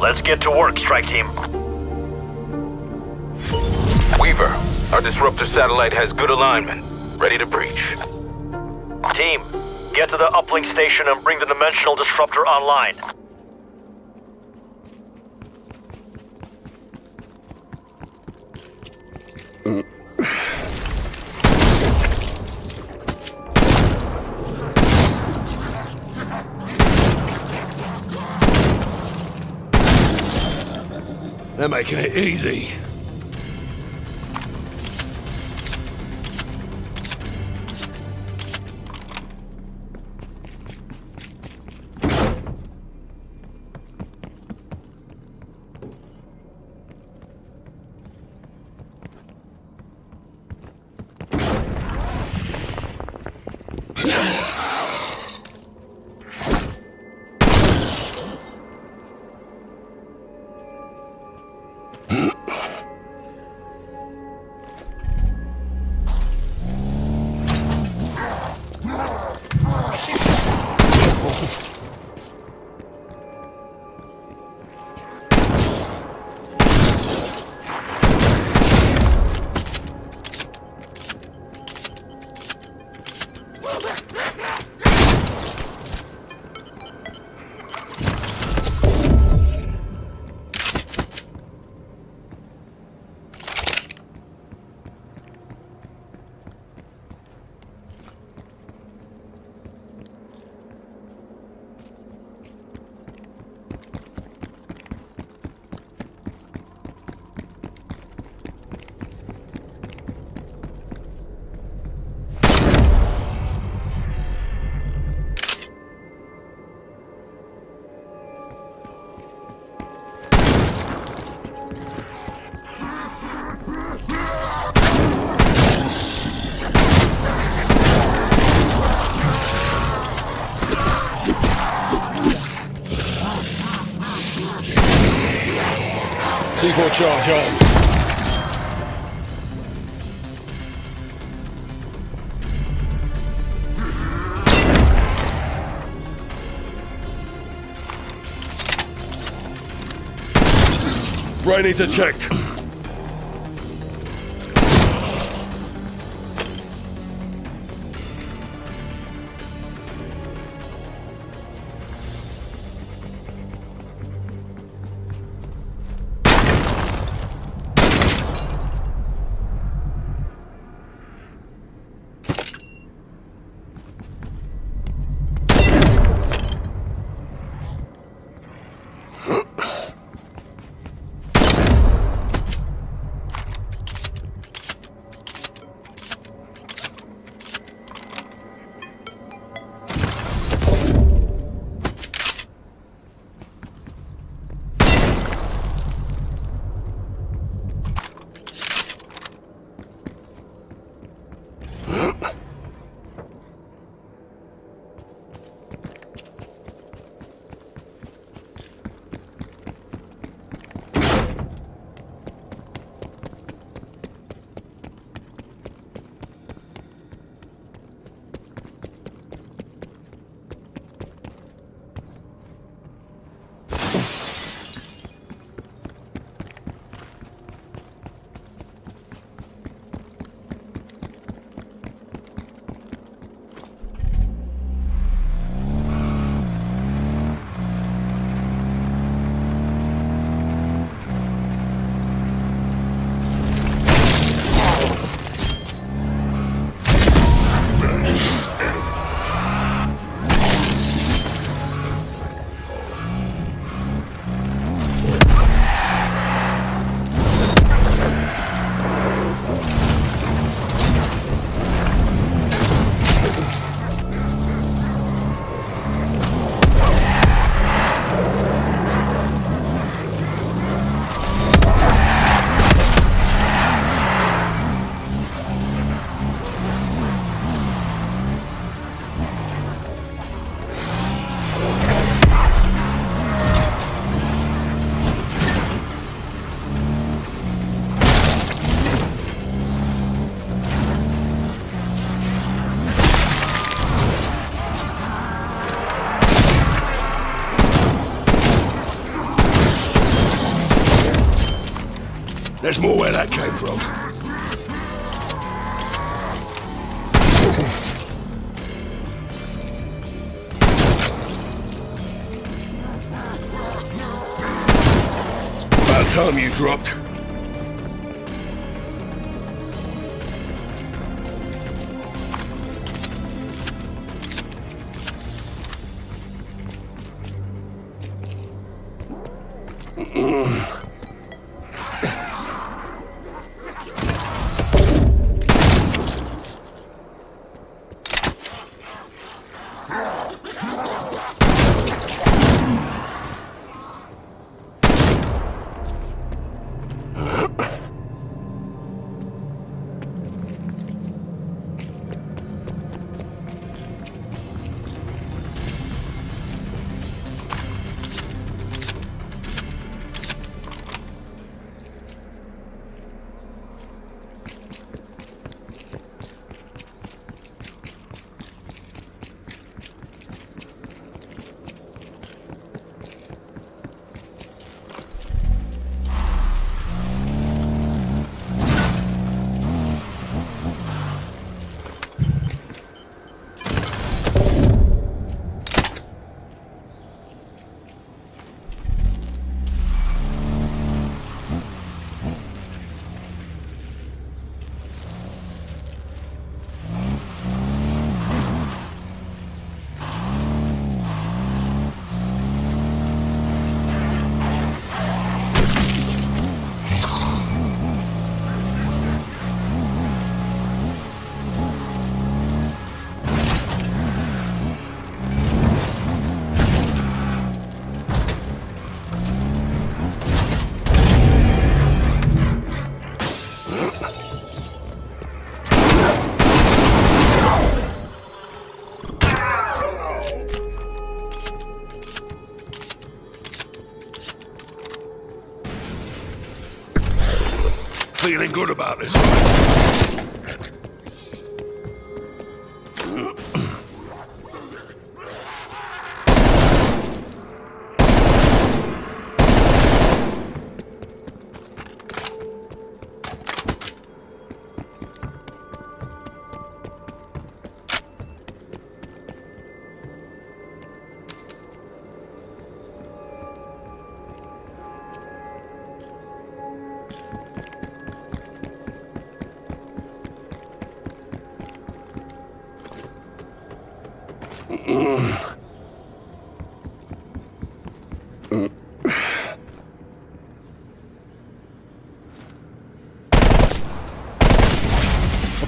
Let's get to work, strike team. Weaver, our disruptor satellite has good alignment. Ready to breach. Team, get to the uplink station and bring the dimensional disruptor online. They're making it easy. Charge on. Ray needs checked. From. About time you dropped. Feeling good about this.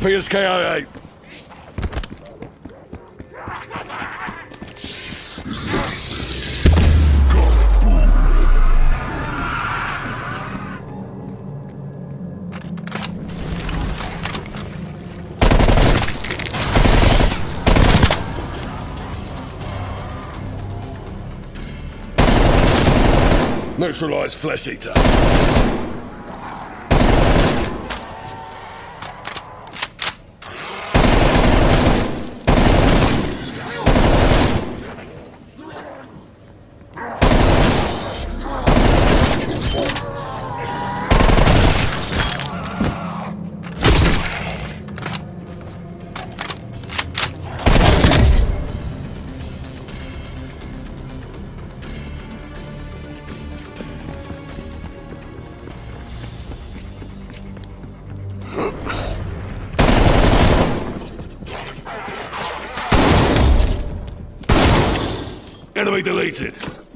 Appears KIA. Neutralize flesh eater. Deleted.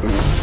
Monkey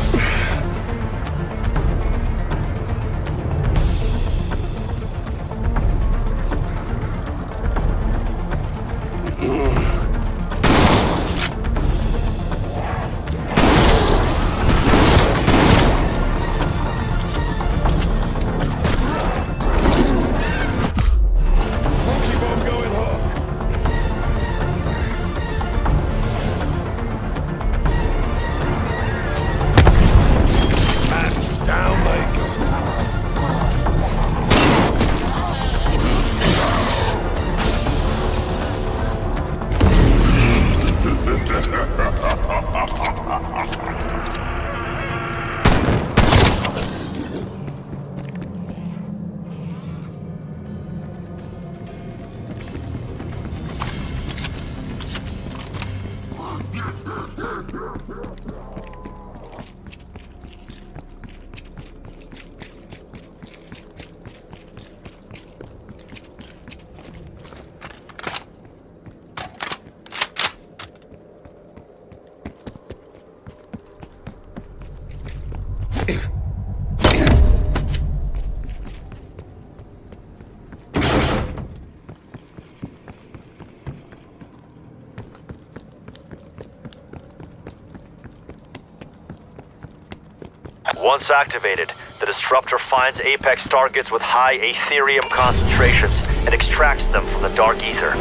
Once activated, the disruptor finds Apex targets with high Aetherium concentrations and extracts them from the dark ether.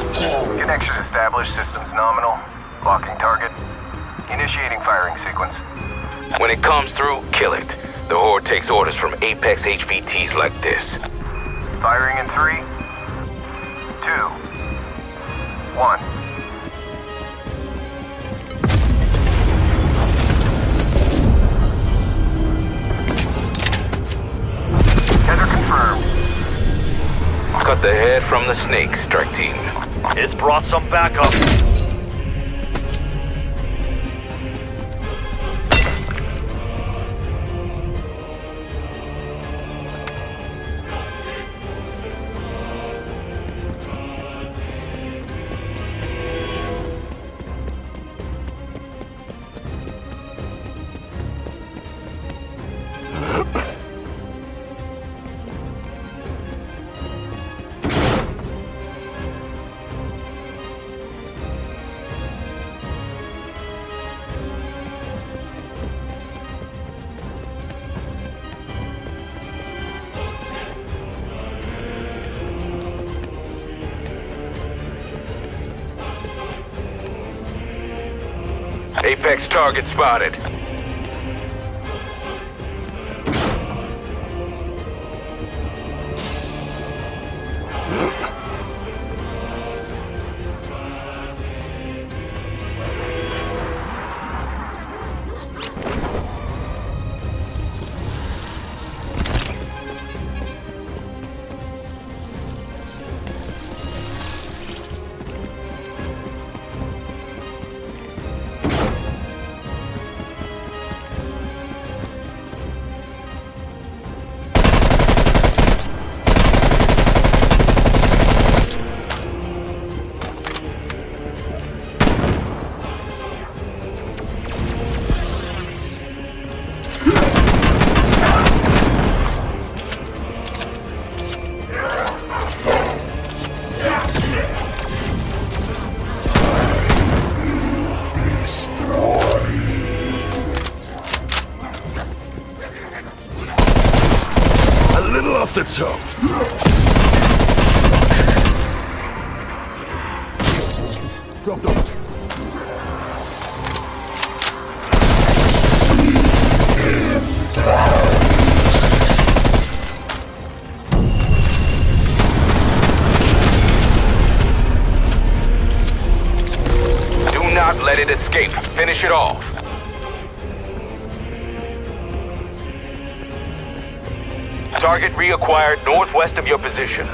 Connection established, systems nominal. Locking target. Initiating firing sequence. When it comes through, kill it. The Horde takes orders from Apex HVTs like this. Firing in three, Cut the head from the snake, strike team. It's brought some backup. Apex target spotted. Off. Target reacquired northwest of your position.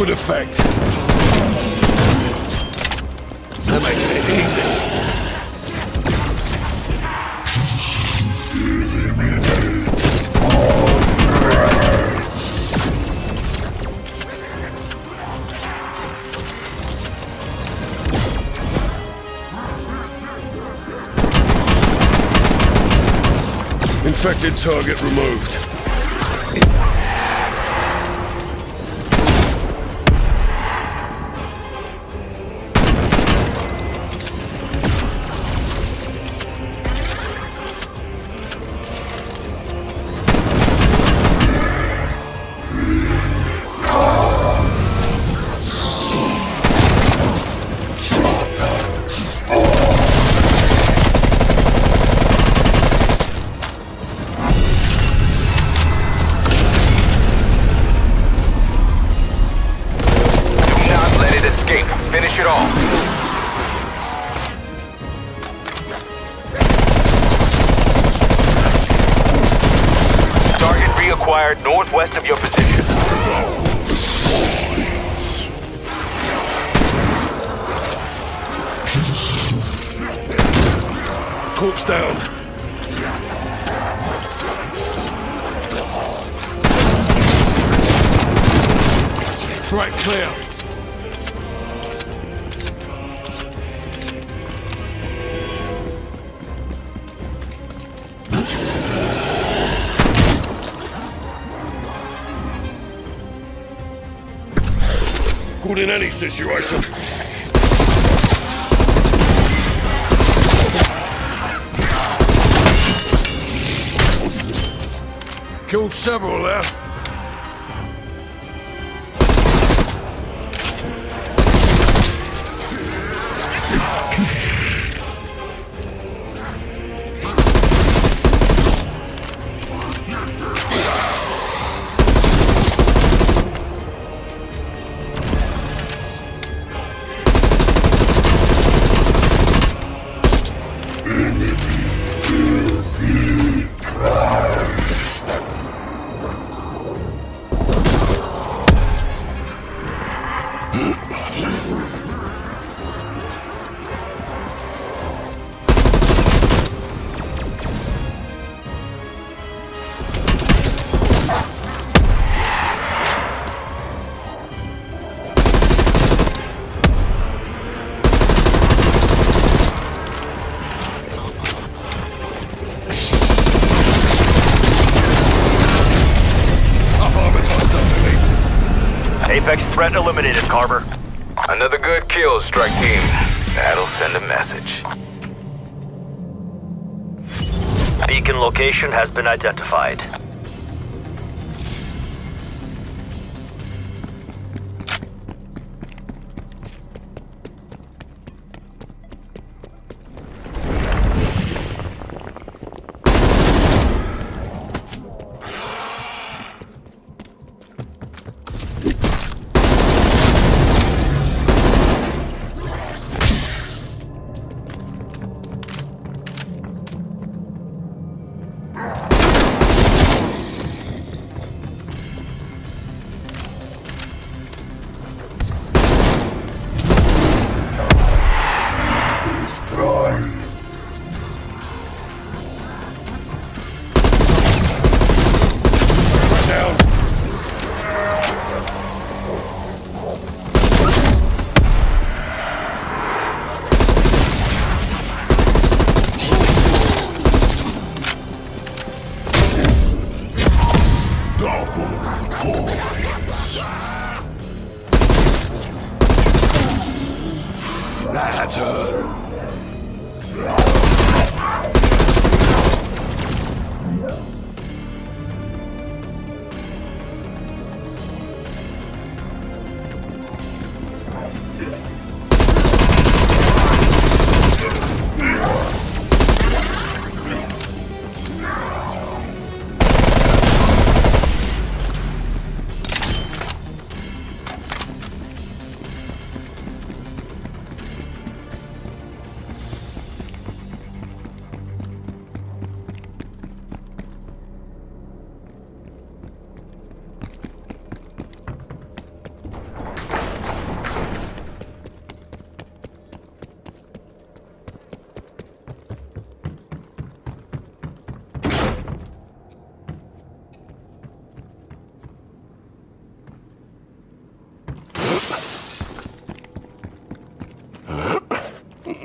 Good effect. That makes it. Infected target removed. Good in any situation. Killed several there. Threat eliminated, Carver. Another good kill, strike team. That'll send a message. Beacon location has been identified.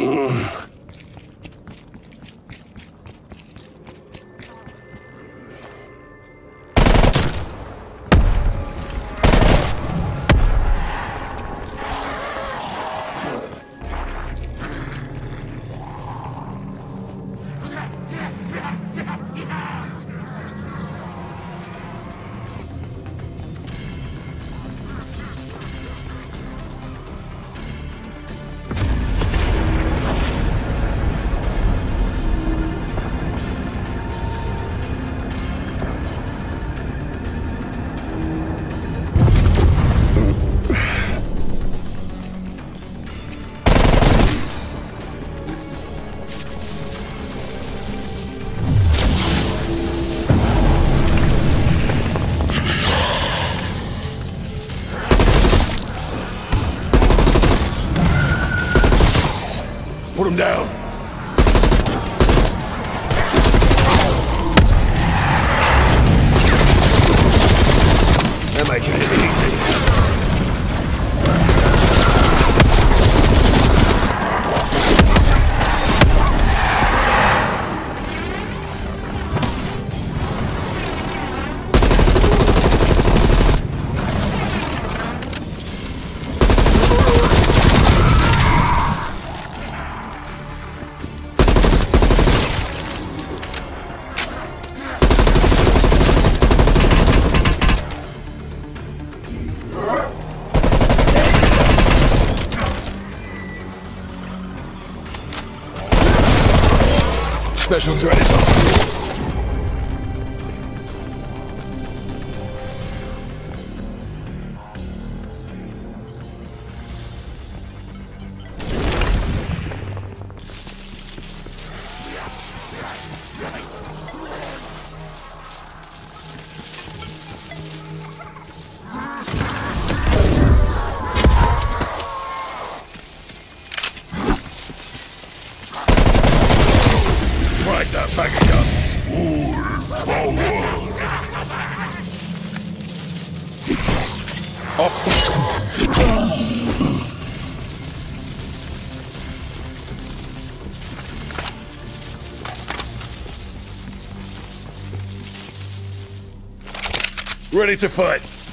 Hum. Special threat is on. Ready to fight.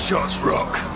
Headshots rock.